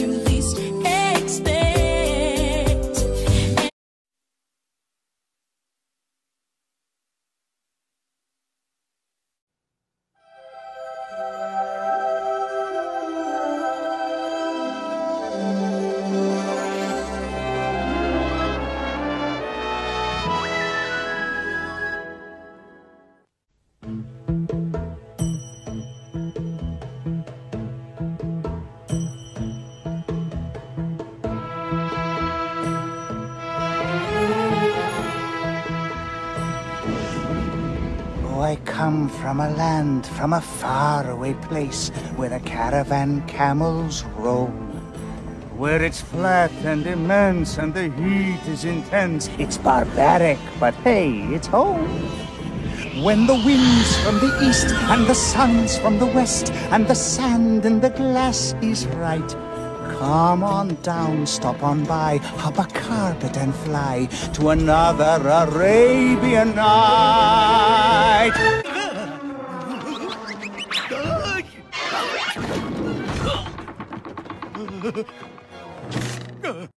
you least Oh, I come from a land, from a faraway place where the caravan camels roam. Where it's flat and immense and the heat is intense. It's barbaric, but hey, it's home. When the wind's from the east and the sun's from the west and the sand in the glass is right. Come on down, stop on by, hop a carpet and fly to another Arabian night. Ugh!